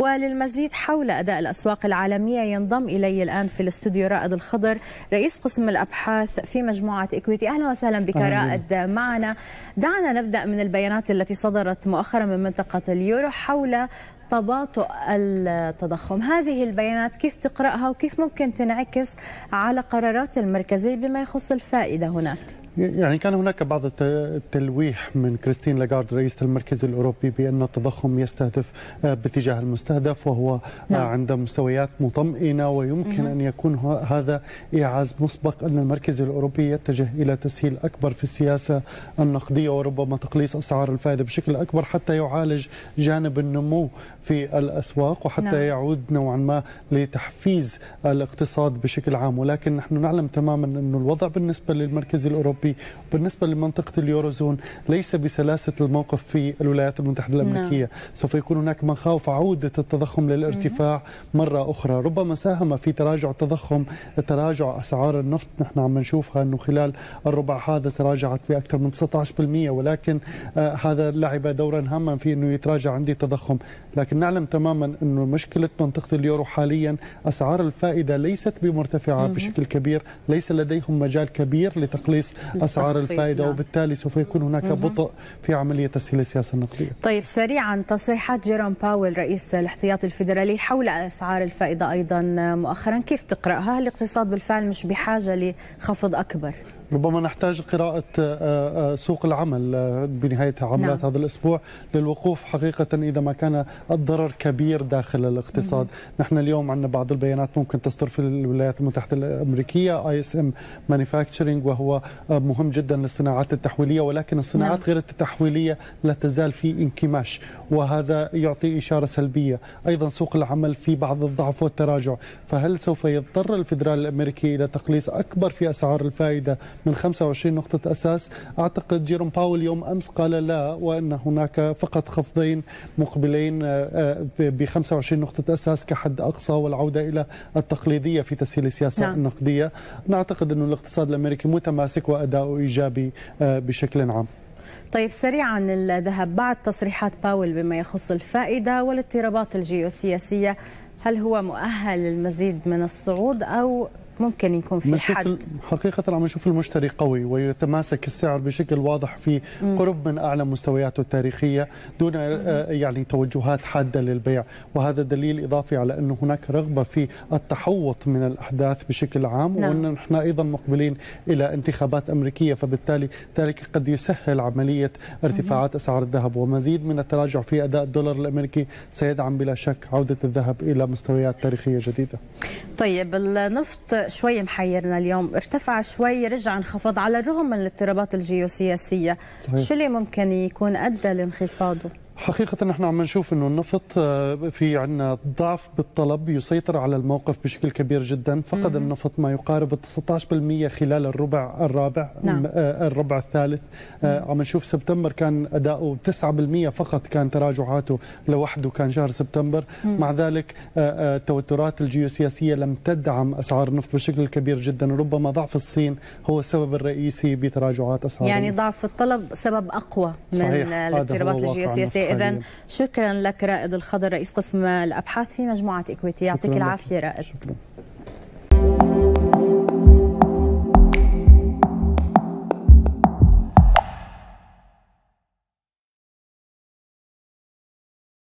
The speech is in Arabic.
وللمزيد حول أداء الأسواق العالمية ينضم إلي الآن في الاستوديو رائد الخضر رئيس قسم الأبحاث في مجموعة إكويتي. أهلا وسهلا بك رائد. معنا. دعنا نبدأ من البيانات التي صدرت مؤخرا من منطقة اليورو حول تباطؤ التضخم. هذه البيانات كيف تقرأها وكيف ممكن تنعكس على قرارات المركزية بما يخص الفائدة هناك؟ يعني كان هناك بعض التلويح من كريستين لاغارد رئيسة المركز الأوروبي بأن التضخم يستهدف آه، باتجاه المستهدف وهو آه، نعم. عند مستويات مطمئنة ويمكن أن يكون هذا إيعاز مسبق أن المركز الأوروبي يتجه إلى تسهيل أكبر في السياسة النقدية وربما تقليص أسعار الفائدة بشكل أكبر حتى يعالج جانب النمو في الأسواق وحتى نعم. يعود نوعا ما لتحفيز الاقتصاد بشكل عام ولكن نحن نعلم تماما أن الوضع بالنسبة للمركز الأوروبي الأوروبي بالنسبة لمنطقة اليوروزون ليس بسلاسة الموقف في الولايات المتحدة الأمريكية. نعم. سوف يكون هناك مخاوف عودة التضخم للارتفاع مرة أخرى. ربما ساهم في تراجع التضخم تراجع أسعار النفط. نحن عم نشوفها أنه خلال الربع هذا تراجعت بأكثر من 19% ولكن آه هذا لعب دورا هاما في أنه يتراجع عندي التضخم لكن نعلم تماما أنه مشكلة منطقة اليورو حاليا أسعار الفائدة ليست بمرتفعة بشكل كبير. ليس لديهم مجال كبير لتقليص اسعار الفائدة. وبالتالي سوف يكون هناك بطء في عملية تسهيل السياسة النقدية. طيب سريعا تصريحات جيروم باول رئيس الاحتياطي الفيدرالي حول أسعار الفائدة أيضا مؤخرا كيف تقرأها؟ هل الاقتصاد بالفعل مش بحاجة لخفض أكبر؟ ربما نحتاج قراءة آه، آه، سوق العمل آه، بنهاية عملات نعم. هذا الأسبوع للوقوف حقيقة إذا ما كان الضرر كبير داخل الاقتصاد مم. نحن اليوم عندنا بعض البيانات ممكن تصدر في الولايات المتحدة الأمريكية ISM manufacturing وهو مهم جدا للصناعات التحويلية ولكن الصناعات نعم. غير التحويلية لا تزال في انكماش وهذا يعطي إشارة سلبية أيضا سوق العمل في بعض الضعف والتراجع فهل سوف يضطر الفدرال الأمريكي إلى تقليص أكبر في أسعار الفائدة من 25 نقطة أساس. أعتقد جيروم باول يوم أمس قال لا وأن هناك فقط خفضين مقبلين آه، ب 25 نقطة أساس كحد أقصى والعودة إلى التقليدية في تسهيل السياسة نعم. النقدية. نعتقد أن الاقتصاد الأمريكي متماسك وأداؤه إيجابي آه، بشكل عام. طيب سريعا الذهب بعد تصريحات باول بما يخص الفائدة والاضطرابات الجيوسياسية هل هو مؤهل للمزيد من الصعود أو ممكن يكون في حد. حقيقة عم نشوف المشتري قوي ويتماسك السعر بشكل واضح في قرب من أعلى مستوياته التاريخية دون آه، يعني توجهات حادة للبيع. وهذا دليل إضافي على أنه هناك رغبة في التحوط من الأحداث بشكل عام نعم. وأن نحن أيضا مقبلين إلى انتخابات أمريكية فبالتالي ذلك قد يسهل عملية ارتفاعات أسعار الذهب. ومزيد من التراجع في أداء الدولار الأمريكي سيدعم بلا شك عودة الذهب إلى مستويات تاريخية جديدة. طيب النفط شوي محيرنا اليوم ارتفع شوي رجع انخفض على الرغم من الاضطرابات الجيوسياسية صحيح. شو اللي ممكن يكون أدى لانخفاضه؟ حقيقة نحن عم نشوف إنه النفط آه، في عندنا ضعف بالطلب يسيطر على الموقف بشكل كبير جدا، فقد مم. النفط ما يقارب 19% خلال الربع الرابع نعم. آه، الربع الثالث، آه، مم. عم نشوف سبتمبر كان أداؤه 9% فقط كان تراجعاته لوحده كان شهر سبتمبر، مم. مع ذلك التوترات الجيوسياسية لم تدعم أسعار النفط بشكل كبير جدا، ربما ضعف الصين هو السبب الرئيسي بتراجعات أسعار يعني النفط. ضعف الطلب سبب أقوى من الاضطرابات الجيوسياسية إذا شكرا لك رائد الخضر رئيس قسم الأبحاث في مجموعة إكويتي. يعطيك العافية رائد. شكرا.